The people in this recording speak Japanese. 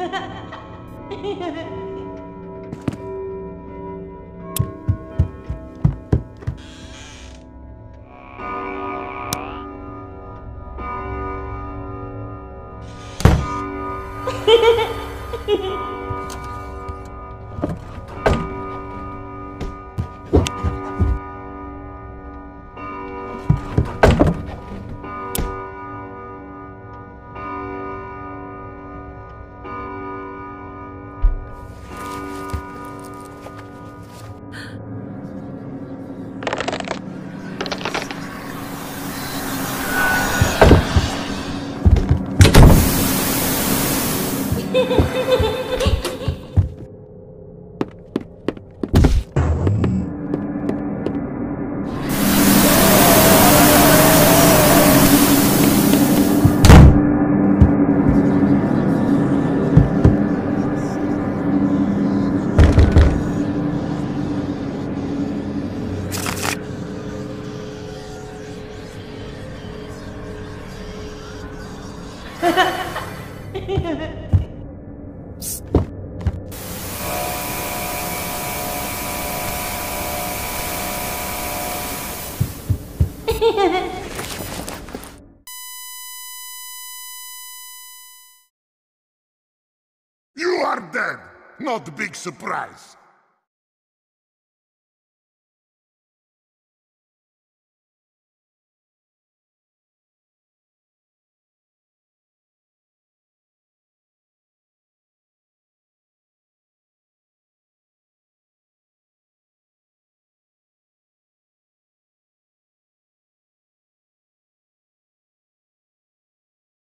Ha ha ha! Ha ha ha! You are dead! Not a big surprise.